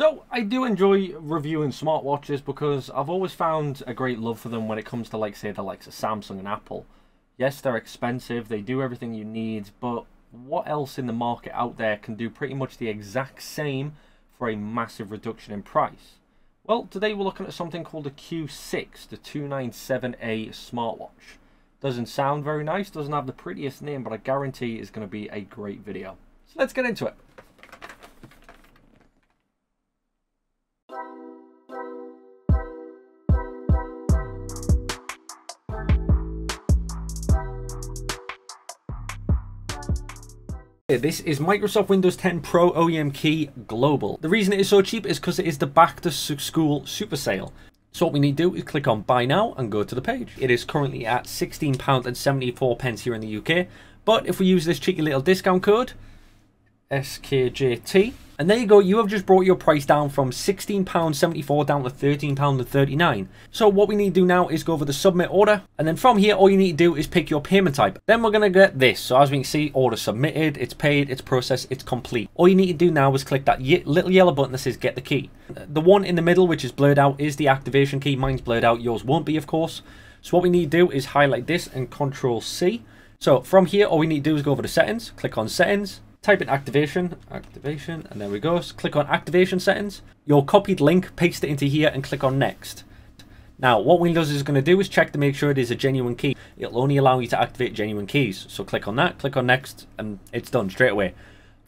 So I do enjoy reviewing smartwatches because I've always found a great love for them when it comes to like say the likes of Samsung and Apple. Yes, they're expensive, they do everything you need, but what else in the market out there can do pretty much the exact same for a massive reduction in price? Well, today we're looking at something called the Q6, the 297A smartwatch. Doesn't sound very nice, doesn't have the prettiest name, but I guarantee it's going to be a great video. So let's get into it. Uh, this is Microsoft Windows 10 Pro OEM Key Global. The reason it is so cheap is because it is the back to school super sale. So what we need to do is click on buy now and go to the page. It is currently at £16.74 pence here in the UK. But if we use this cheeky little discount code, SKJT, and there you go, you have just brought your price down from £16.74 down to £13.39. So what we need to do now is go over the submit order. And then from here, all you need to do is pick your payment type. Then we're going to get this. So as we can see, order submitted, it's paid, it's processed, it's complete. All you need to do now is click that little yellow button that says get the key. The one in the middle, which is blurred out, is the activation key. Mine's blurred out, yours won't be, of course. So what we need to do is highlight this and control C. So from here, all we need to do is go over to settings, click on settings, type in activation, activation, and there we go. So click on activation settings. Your copied link, paste it into here and click on next. Now, what Windows is going to do is check to make sure it is a genuine key. It'll only allow you to activate genuine keys. So click on that, click on next, and it's done straight away.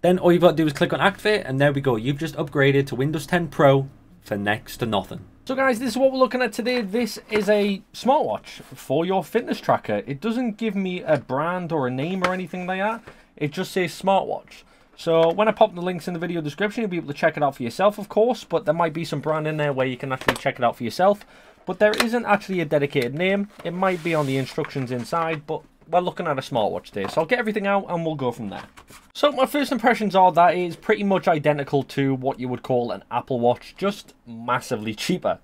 Then all you've got to do is click on activate, and there we go. You've just upgraded to Windows 10 Pro for next to nothing. So guys, this is what we're looking at today. This is a smartwatch for your fitness tracker. It doesn't give me a brand or a name or anything like that. It just says smartwatch. So when I pop the links in the video description, you'll be able to check it out for yourself, of course. But there might be some brand in there where you can actually check it out for yourself. But there isn't actually a dedicated name. It might be on the instructions inside, but we're looking at a smartwatch today. So I'll get everything out and we'll go from there. So my first impressions are that it is pretty much identical to what you would call an Apple Watch, just massively cheaper.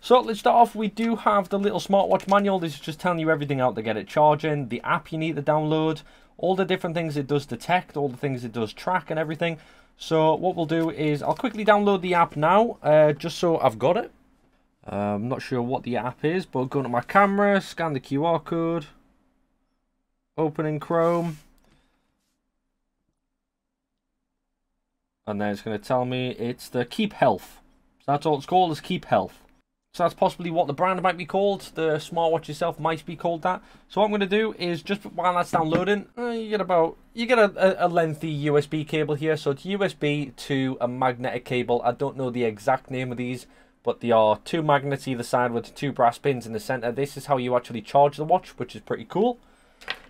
So let's start off, we do have the little smartwatch manual. This is just telling you everything out to get it charging, the app you need to download, all the different things it does detect, all the things it does track and everything. So what we'll do is I'll quickly download the app now, uh, just so I've got it. Uh, I'm not sure what the app is, but go to my camera, scan the QR code, open in Chrome. And then it's going to tell me it's the Keep Health. So that's all it's called is Keep Health. So that's possibly what the brand might be called. The smartwatch itself might be called that. So what I'm going to do is just while that's downloading, uh, you get about you get a, a, lengthy USB cable here. So it's USB to a magnetic cable. I don't know the exact name of these, but they are two magnets either side with two brass pins in the center. This is how you actually charge the watch, which is pretty cool.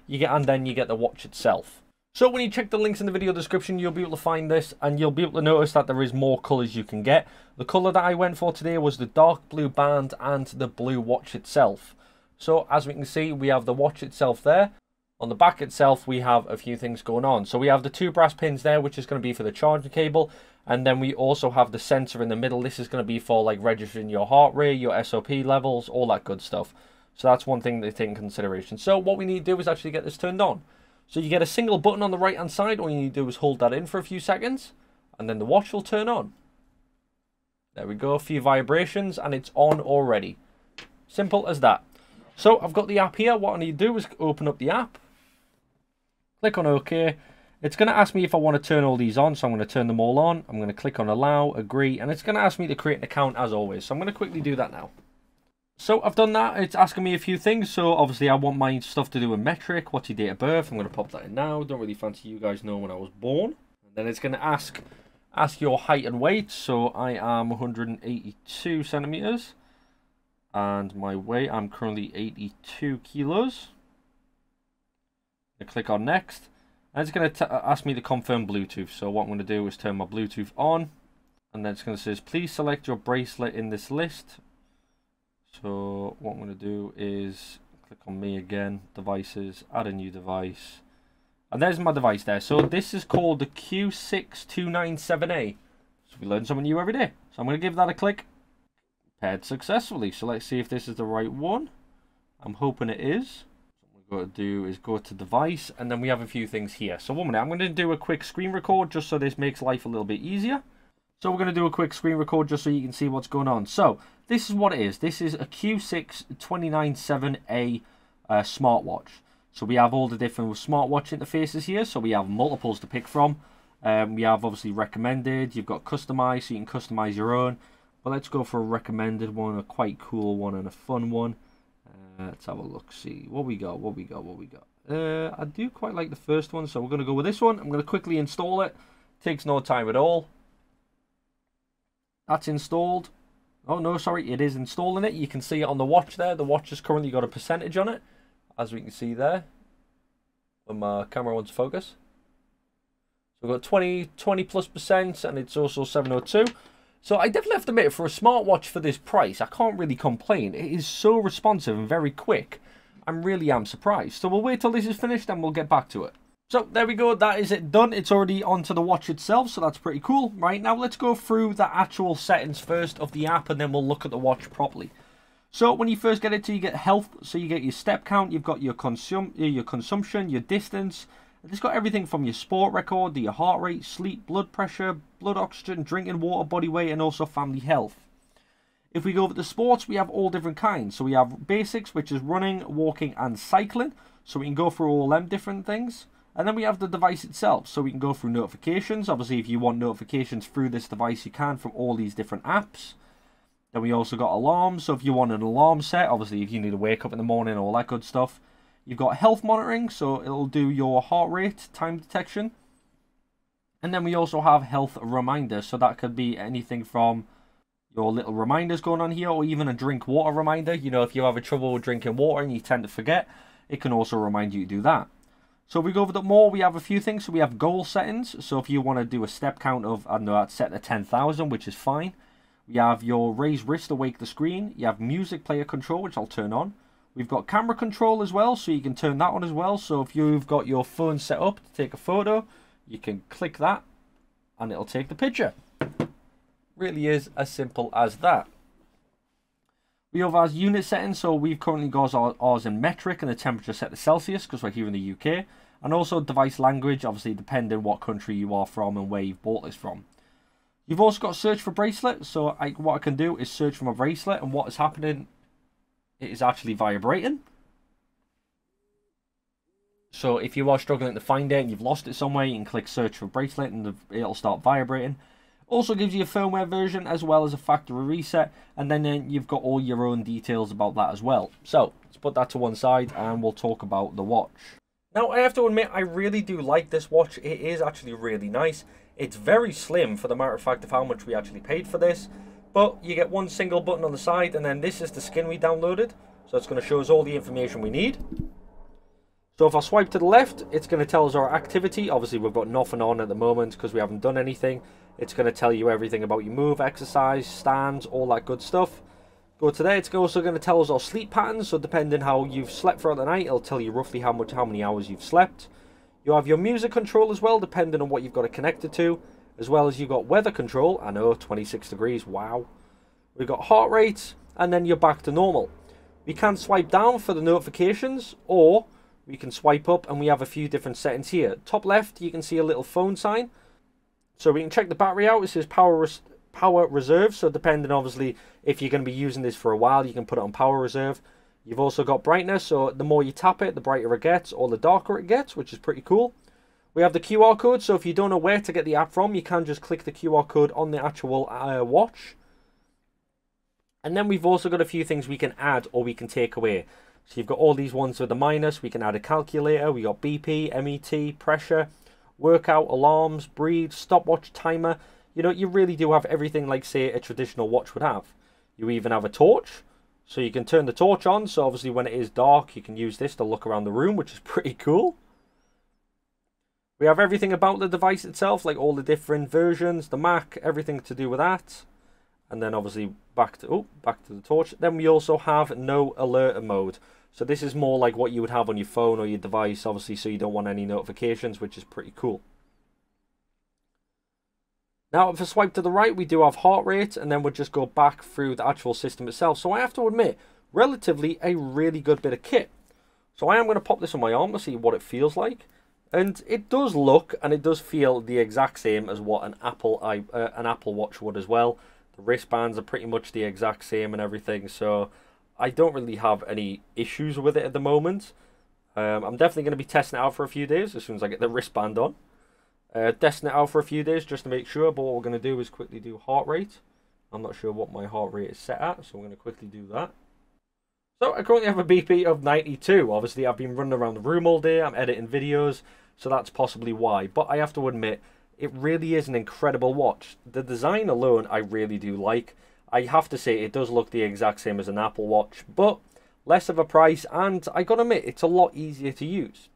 You get and then you get the watch itself. So when you check the links in the video description, you'll be able to find this and you'll be able to notice that there is more colours you can get. The colour that I went for today was the dark blue band and the blue watch itself. So as we can see, we have the watch itself there. On the back itself, we have a few things going on. So we have the two brass pins there, which is going to be for the charging cable. And then we also have the sensor in the middle. This is going to be for like registering your heart rate, your SOP levels, all that good stuff. So that's one thing to take in consideration. So what we need to do is actually get this turned on. So you get a single button on the right hand side. All you need to do is hold that in for a few seconds and then the watch will turn on. There we go, a few vibrations and it's on already. Simple as that. So I've got the app here. What I need to do is open up the app. Click on OK. It's going to ask me if I want to turn all these on, so I'm going to turn them all on. I'm going to click on allow, agree, and it's going to ask me to create an account as always. So I'm going to quickly do that now. So I've done that. It's asking me a few things. So obviously I want my stuff to do with metric. What's your date of birth? I'm going to pop that in now. Don't really fancy you guys know when I was born. And then it's going to ask ask your height and weight. So I am 182 centimeters. And my weight, I'm currently 82 kilos. I click on next. And it's going to uh, ask me to confirm Bluetooth. So what I'm going to do is turn my Bluetooth on. And then it's going to say, please select your bracelet in this list so what I'm going to do is click on me again, devices, add a new device. And there's my device there. So this is called the Q6297A. So we learn something new every day. So I'm going to give that a click. Paired successfully. So let's see if this is the right one. I'm hoping it is. What we're going to do is go to device and then we have a few things here. So one minute, I'm going to do a quick screen record just so this makes life a little bit easier. So we're going to do a quick screen record just so you can see what's going on. So this is what it is. This is a Q6 297A uh, smartwatch. So we have all the different smartwatch interfaces here. So we have multiples to pick from. Um, we have obviously recommended. You've got customized, so you can customize your own. But let's go for a recommended one, a quite cool one, and a fun one. Uh, let's have a look. See what we got. What we got. What we got. Uh, I do quite like the first one, so we're going to go with this one. I'm going to quickly install it. Takes no time at all. That's installed. Oh no, sorry, it is installing it. You can see it on the watch there. The watch has currently got a percentage on it, as we can see there. When my camera wants to focus. So we've got 20, 20 plus percent, and it's also 702. So I definitely have to admit, for a smartwatch for this price, I can't really complain. It is so responsive and very quick. I really am surprised. So we'll wait till this is finished and we'll get back to it. So there we go, that is it done. It's already onto the watch itself, so that's pretty cool. Right, now let's go through the actual settings first of the app and then we'll look at the watch properly. So when you first get it to, you get health, so you get your step count, you've got your consum your consumption, your distance. It's got everything from your sport record, your heart rate, sleep, blood pressure, blood oxygen, drinking water, body weight, and also family health. If we go over the sports, we have all different kinds. So we have basics, which is running, walking, and cycling. So we can go through all them different things. And then we have the device itself, so we can go through notifications. Obviously, if you want notifications through this device, you can from all these different apps. Then we also got alarms, so if you want an alarm set, obviously if you need to wake up in the morning, all that good stuff. You've got health monitoring, so it'll do your heart rate, time detection. And then we also have health reminders, so that could be anything from your little reminders going on here, or even a drink water reminder. You know, if you have a trouble drinking water and you tend to forget, it can also remind you to do that. So if we go over the more, we have a few things. So we have goal settings. So if you want to do a step count of, I don't know, that's set to 10,000, which is fine. We have your raise wrist to wake the screen. You have music player control, which I'll turn on. We've got camera control as well, so you can turn that on as well. So if you've got your phone set up to take a photo, you can click that and it'll take the picture. Really is as simple as that. We have our unit settings, so we've currently got our, ours in metric and the temperature set to Celsius because we're here in the UK. And also device language, obviously depending what country you are from and where you've bought this from. You've also got search for bracelet, so I, what I can do is search for my bracelet and what is happening, it is actually vibrating. So if you are struggling to find it and you've lost it somewhere, you can click search for bracelet and it'll start vibrating. Also gives you a firmware version as well as a factory reset. And then, then you've got all your own details about that as well. So let's put that to one side and we'll talk about the watch. Now I have to admit I really do like this watch. It is actually really nice. It's very slim for the matter of fact of how much we actually paid for this. But you get one single button on the side and then this is the skin we downloaded. So it's going to show us all the information we need. So if I swipe to the left, it's going to tell us our activity. Obviously, we've got nothing on at the moment because we haven't done anything. It's going to tell you everything about your move, exercise, stands, all that good stuff. Go to there. It's also going to tell us our sleep patterns. So depending how you've slept throughout the night, it'll tell you roughly how much, how many hours you've slept. You have your music control as well, depending on what you've got it connected to. As well as you've got weather control. I know, 26 degrees. Wow. We've got heart rate, and then you're back to normal. We can swipe down for the notifications, or we can swipe up and we have a few different settings here. Top left, you can see a little phone sign. So we can check the battery out. It says power res power reserve. So depending, obviously, if you're going to be using this for a while, you can put it on power reserve. You've also got brightness. So the more you tap it, the brighter it gets or the darker it gets, which is pretty cool. We have the QR code. So if you don't know where to get the app from, you can just click the QR code on the actual uh, watch. And then we've also got a few things we can add or we can take away. So you've got all these ones with a minus. We can add a calculator. We got BP, MET, pressure, workout, alarms, breathe, stopwatch, timer. You know, you really do have everything like, say, a traditional watch would have. You even have a torch. So you can turn the torch on. So obviously when it is dark, you can use this to look around the room, which is pretty cool. We have everything about the device itself, like all the different versions, the Mac, everything to do with that. And then obviously back to oh, back to the torch. Then we also have no alert mode. So this is more like what you would have on your phone or your device, obviously, so you don't want any notifications, which is pretty cool. Now, if I swipe to the right, we do have heart rate, and then we'll just go back through the actual system itself. So I have to admit, relatively a really good bit of kit. So I am going to pop this on my arm to see what it feels like. And it does look and it does feel the exact same as what an Apple uh, an Apple Watch would as well. The wristbands are pretty much the exact same and everything, so I don't really have any issues with it at the moment. Um, I'm definitely going to be testing it out for a few days as soon as I get the wristband on. Uh, testing it out for a few days just to make sure, but what we're going to do is quickly do heart rate. I'm not sure what my heart rate is set at, so we're going to quickly do that. So I currently have a BP of 92. Obviously, I've been running around the room all day. I'm editing videos, so that's possibly why. But I have to admit, it really is an incredible watch. The design alone, I really do like. I have to say, it does look the exact same as an Apple Watch, but less of a price, and I gotta admit, it's a lot easier to use.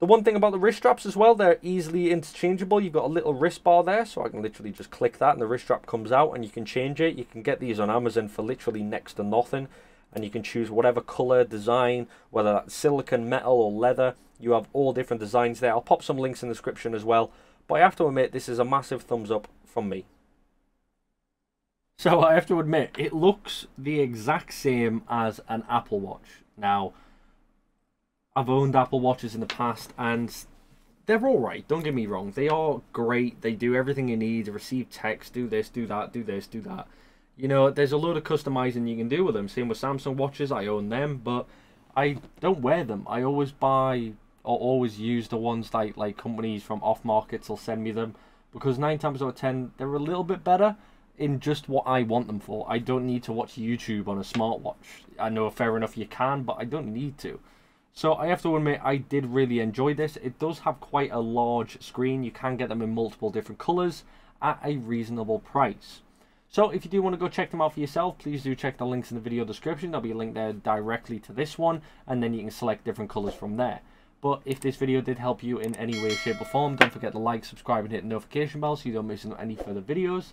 The one thing about the wrist straps as well, they're easily interchangeable. You've got a little wrist bar there, so I can literally just click that and the wrist strap comes out and you can change it. You can get these on Amazon for literally next to nothing and you can choose whatever color, design, whether that's silicon, metal, or leather. You have all different designs there. I'll pop some links in the description as well. But I have to admit, this is a massive thumbs up from me. So I have to admit, it looks the exact same as an Apple Watch. Now, I've owned Apple Watches in the past, and they're all right. Don't get me wrong; they are great. They do everything you need. Receive text, do this, do that, do this, do that. You know, there's a load of customizing you can do with them. Same with Samsung watches, I own them, but I don't wear them. I always buy or always use the ones that like companies from off markets will send me them because nine times out of ten they're a little bit better in just what I want them for. I don't need to watch YouTube on a smartwatch. I know fair enough you can, but I don't need to. So I have to admit I did really enjoy this. It does have quite a large screen. You can get them in multiple different colours at a reasonable price. So if you do want to go check them out for yourself, please do check the links in the video description. There'll be a link there directly to this one, and then you can select different colours from there. But if this video did help you in any way, shape or form, don't forget to like, subscribe and hit the notification bell so you don't miss any further videos.